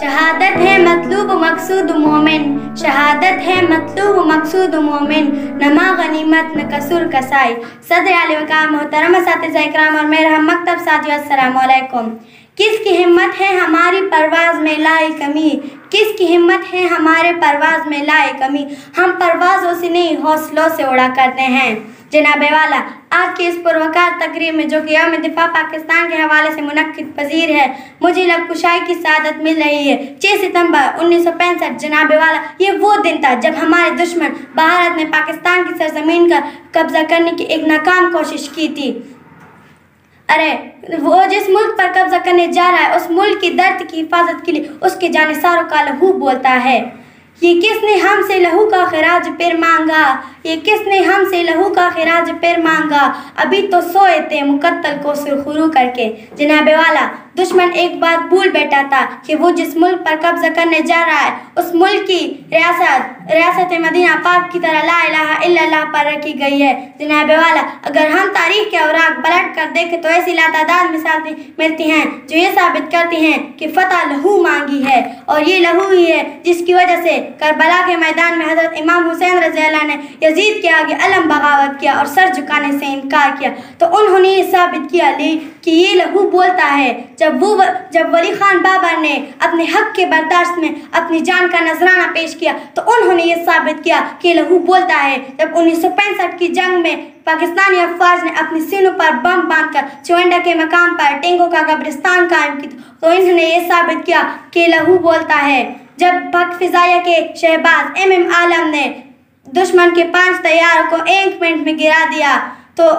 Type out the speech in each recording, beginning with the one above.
شہادت ہے مطلوب و مقصود مومن، شہادت ہے مطلوب و مقصود مومن۔ نما غنیمت، نہ قصور کسائی صدر علی وقام محترم اساتذہ اکرام اور میرا مکتب ساتھیو، السلام علیکم۔ کس کی ہمت ہے ہماری پرواز میں لائے کمی؟ کس کی ہمت ہے ہمارے پرواز میں لائے کمی؟ ہم پروازوں سے نہیں، حوصلوں سے اڑا کرتے ہیں۔ جناب والا، آج کی اس پروکار تقریب میں جو کہ یوم دفاع پاکستان کے حوالے سے منعقد پذیر ہے، مجھے لب کشائی کی سعادت مل رہی ہے۔ چھ ستمبر انیس سو پینسٹھ، جناب والا، یہ وہ دن تھا جب ہمارے دشمن بھارت نے پاکستان کی سرزمین کا قبضہ کرنے کی ایک ناکام کوشش کی تھی۔ ارے، وہ جس ملک پر قبضہ کرنے جا رہا ہے، اس ملک کی درد کی حفاظت کے لیے اس کے جانساروں کا لہو بولتا ہے۔ یہ کس نے ہم سے لہو کا خراج پھر مانگا؟ یہ کس نے ہم سے لہو کا خراج پھر مانگا؟ ابھی تو سوئے تھے مقتل کو سرخرو کر کے۔ جناب والا دشمن ایک بات بھول بیٹھا تھا کہ وہ جس ملک پر قبضہ کرنے جا رہا ہے، اس ملک کی ریاست ریاست مدینہ پاک کی طرح لا الہ الا اللہ پر رکھی گئی ہے۔ جناب والا، اگر ہم تاریخ کے اوراق بلٹ کر دیکھیں تو ایسی لاتعداد مثالیں ملتی ہیں جو یہ ثابت کرتی ہیں کہ فتح لہو مانگی ہے۔ اور یہ لہو ہی ہے جس کی وجہ سے کربلا کے میدان میں حضرت امام حسین رضی اللہ نے یزید کے آگے علم بغاوت کیا اور سر جھکانے سے انکار کیا۔ تو انہوں نے یہ ثابت کیا، لی کہ یہ لہو بولتا ہے، جب وہ جب ولی خان بابر نے اپنے حق کے برداشت میں اپنی جان کا نذرانہ پیش کیا، تو انہوں نے یہ ثابت کیا کہ لہو بولتا ہے۔ جب انیس سو پینسٹھ کی جنگ میں پاکستانی افواج نے اپنی سینوں پر بم باندھ کر چوینڈا کے مقام پر ٹینگوں کا قبرستان قائم کی، تو انہوں نے یہ ثابت کیا کہ لہو بولتا ہے۔ جب پاک فضائیہ کے شہباز ایم ایم عالم نے دشمن کے پانچ تیاروں کو ایک منٹ میں گرا دیا، تو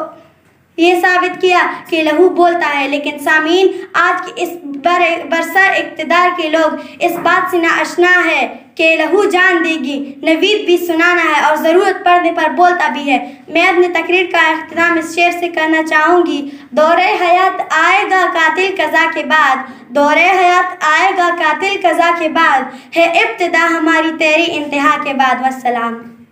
یہ ثابت کیا کہ لہو بولتا ہے، لیکن سامعین، آج کی اس برسر اقتدار کے لوگ اس بات سے ناشنا ہے کہ لہو جان دے گی۔ نوید بھی سنانا ہے اور ضرورت پڑنے پر بولتا بھی ہے۔ میں اپنی تقریر کا اختتام اس شعر سے کرنا چاہوں گی۔ دور حیات آئے گا قاتل قضا کے بعد۔ دور حیات آئے گا قاتل قضا کے بعد۔ ہے ابتدا ہماری تیری انتہا کے بعد۔ والسلام۔